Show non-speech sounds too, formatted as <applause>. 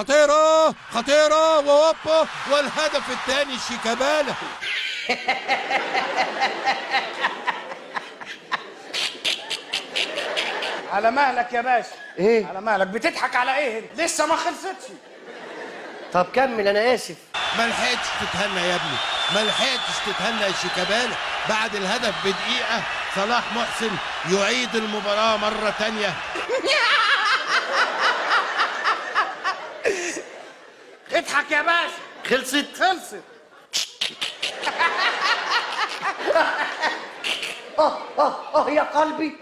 خطيرة خطيرة وهوبا والهدف الثاني شيكابالا. <laughs> على مهلك يا باشا. إيه؟ على مهلك. بتضحك على إيه؟ انت لسه ما خلصتش. طب كمل أنا آسف. ما لحقتش تتهنى يا ابني. ما لحقتش تتهنى يا شيكابالا. بعد الهدف بدقيقة صلاح محسن يعيد المباراة مرة تانية. <laughs> اضحك يا باشا. خلصت؟ خلصت. <laughs> آه آه آه يا قلبي.